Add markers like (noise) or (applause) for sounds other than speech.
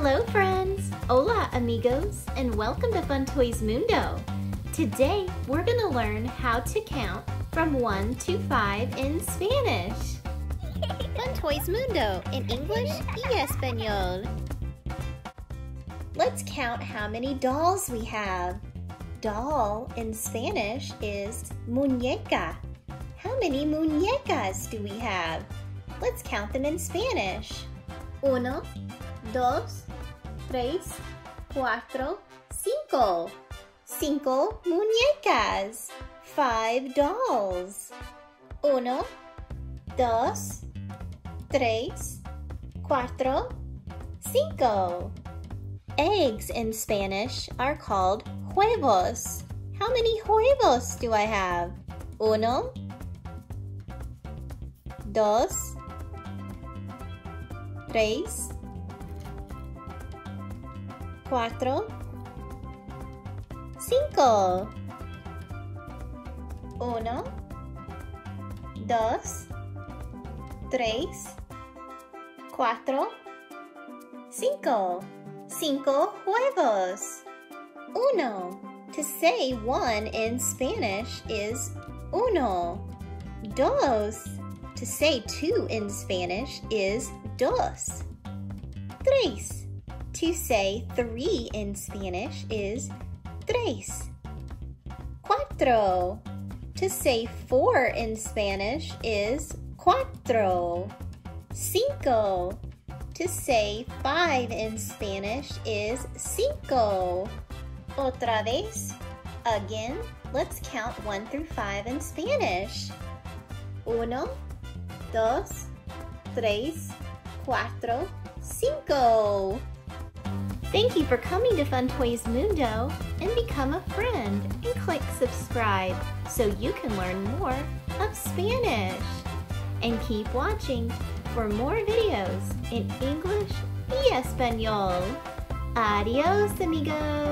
Hello friends! Hola amigos and welcome to Fun Toys Mundo. Today we're going to learn how to count from 1 to 5 in Spanish. (laughs) Fun Toys Mundo in English y Espanol. Let's count how many dolls we have. Doll in Spanish is muñeca. How many muñecas do we have? Let's count them in Spanish. Uno, dos, tres, cuatro, cinco. Cinco muñecas. Five dolls. Uno, dos, tres, cuatro, cinco. Eggs in Spanish are called huevos. How many huevos do I have? Uno, dos, tres, cuatro, cinco. Uno, dos, tres, cuatro, cinco. Cinco huevos. Uno. To say one in Spanish is uno. Dos. To say two in Spanish is dos. Tres. To say three in Spanish is tres. Cuatro. To say four in Spanish is cuatro. Cinco. To say five in Spanish is cinco. Otra vez. Again, let's count one through five in Spanish. Uno, dos, tres, cuatro, cinco. Thank you for coming to Fun Toys Mundo and become a friend and click subscribe so you can learn more of Spanish. And keep watching for more videos in English y Espanol. Adios, amigos!